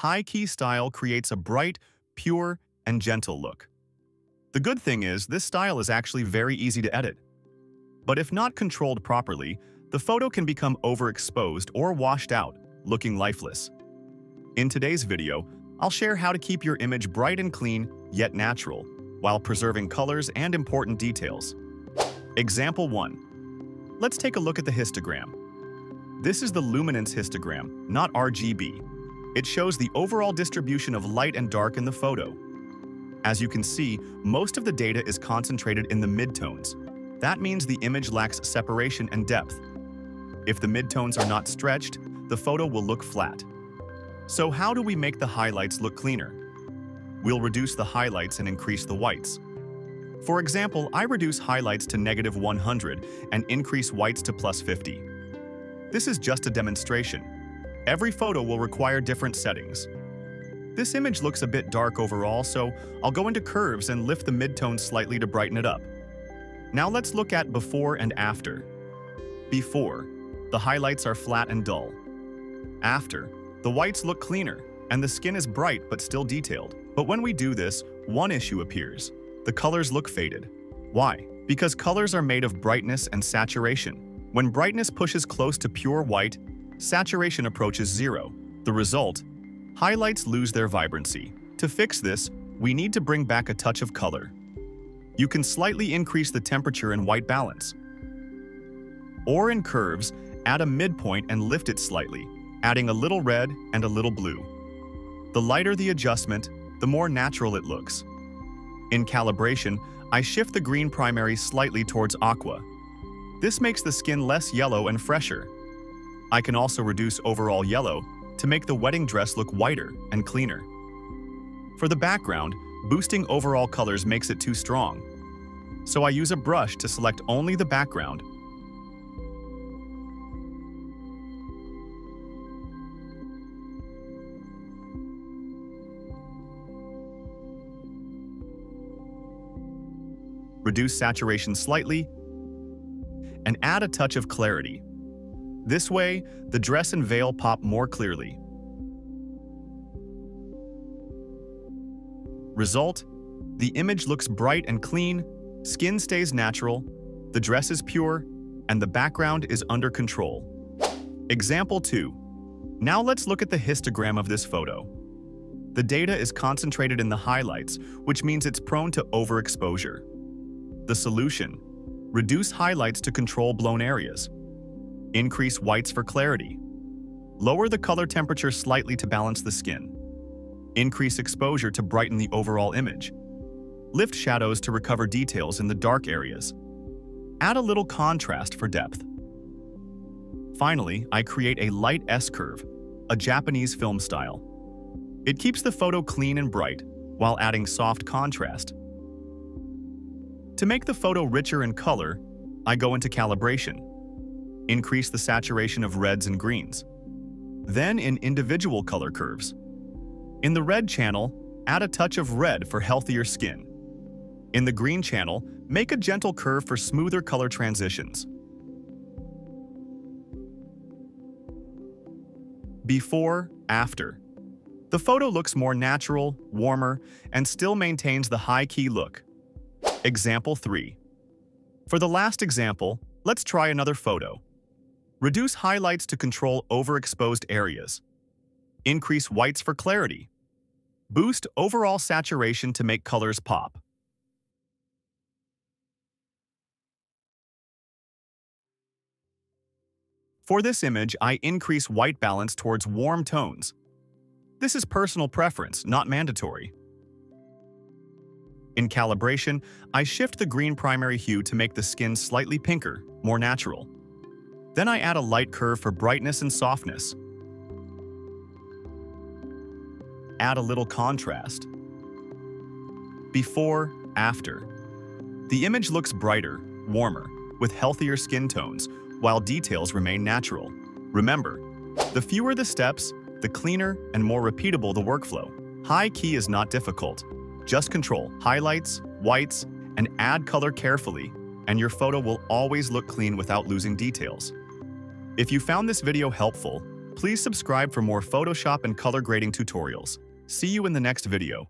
High-key style creates a bright, pure, and gentle look. The good thing is, this style is actually very easy to edit. But if not controlled properly, the photo can become overexposed or washed out, looking lifeless. In today's video, I'll share how to keep your image bright and clean, yet natural, while preserving colors and important details. Example 1. Let's take a look at the histogram. This is the luminance histogram, not RGB. It shows the overall distribution of light and dark in the photo. As you can see, most of the data is concentrated in the midtones. That means the image lacks separation and depth. If the midtones are not stretched, the photo will look flat. So how do we make the highlights look cleaner? We'll reduce the highlights and increase the whites. For example, I reduce highlights to negative 100 and increase whites to plus 50. This is just a demonstration. Every photo will require different settings. This image looks a bit dark overall, so I'll go into curves and lift the midtones slightly to brighten it up. Now let's look at before and after. Before, the highlights are flat and dull. After, the whites look cleaner, and the skin is bright but still detailed. But when we do this, one issue appears. The colors look faded. Why? Because colors are made of brightness and saturation. When brightness pushes close to pure white, saturation approaches zero. The result? Highlights lose their vibrancy. To fix this, we need to bring back a touch of color. You can slightly increase the temperature and white balance. Or in curves, add a midpoint and lift it slightly, adding a little red and a little blue. The lighter the adjustment, the more natural it looks. In calibration, I shift the green primary slightly towards aqua. This makes the skin less yellow and fresher. I can also reduce overall yellow to make the wedding dress look whiter and cleaner. For the background, boosting overall colors makes it too strong. So I use a brush to select only the background reduce saturation slightly, and add a touch of clarity. This way, the dress and veil pop more clearly. Result, the image looks bright and clean, skin stays natural, the dress is pure, and the background is under control. Example 2. Now let's look at the histogram of this photo. The data is concentrated in the highlights, which means it's prone to overexposure. The solution reduce highlights to control blown areas, increase whites for clarity, lower the color temperature slightly to balance the skin, increase exposure to brighten the overall image, lift shadows to recover details in the dark areas, add a little contrast for depth. Finally, I create a light S-curve, a Japanese film style. It keeps the photo clean and bright, while adding soft contrast. To make the photo richer in color, I go into calibration. Increase the saturation of reds and greens. Then in individual color curves. In the red channel, add a touch of red for healthier skin. In the green channel, make a gentle curve for smoother color transitions. Before, after. The photo looks more natural, warmer, and still maintains the high-key look. Example 3. For the last example, let's try another photo. Reduce highlights to control overexposed areas. Increase whites for clarity. Boost overall saturation to make colors pop. For this image, I increase white balance towards warm tones. This is personal preference, not mandatory. In calibration, I shift the green primary hue to make the skin slightly pinker, more natural. Then I add a light curve for brightness and softness. Add a little contrast. Before, after. The image looks brighter, warmer, with healthier skin tones, while details remain natural. Remember, the fewer the steps, the cleaner and more repeatable the workflow. High key is not difficult, just control highlights, whites, and add color carefully, and your photo will always look clean without losing details. If you found this video helpful, Please subscribe for more Photoshop and color grading tutorials. See you in the next video.